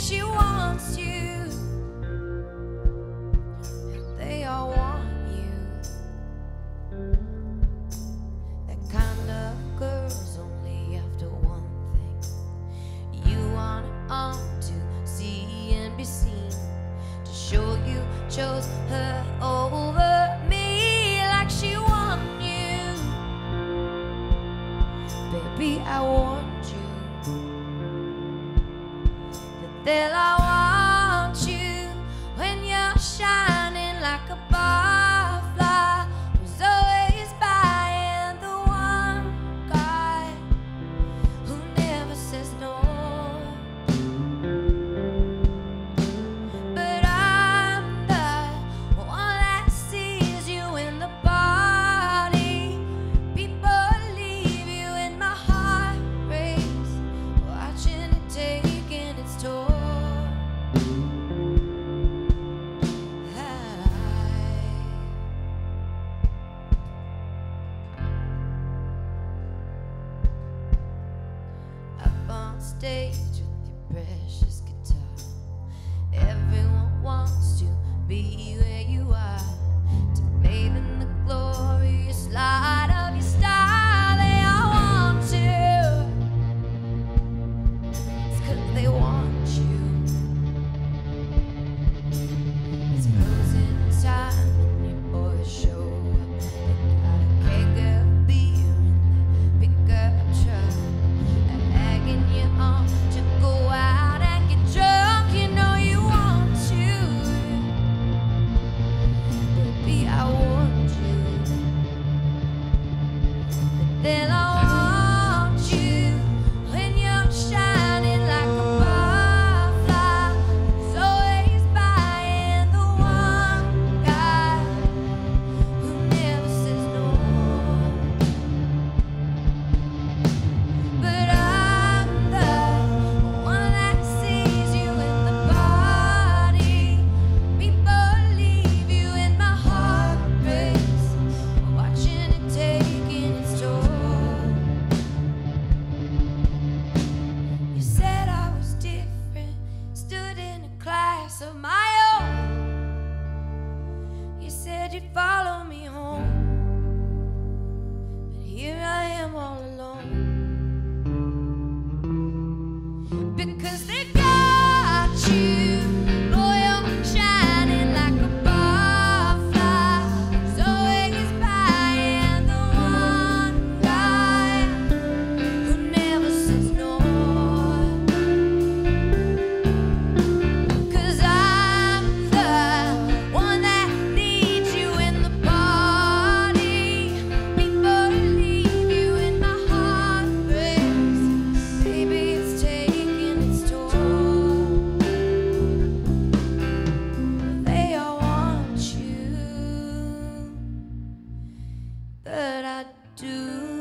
she wants you. They all want you. That kind of girl's only after one thing. You want to see and be seen. To show you chose her over me like she you. Baby, I want. till I stage with your precious guitar. Everyone wants to be of my own. You said you'd follow. that I do.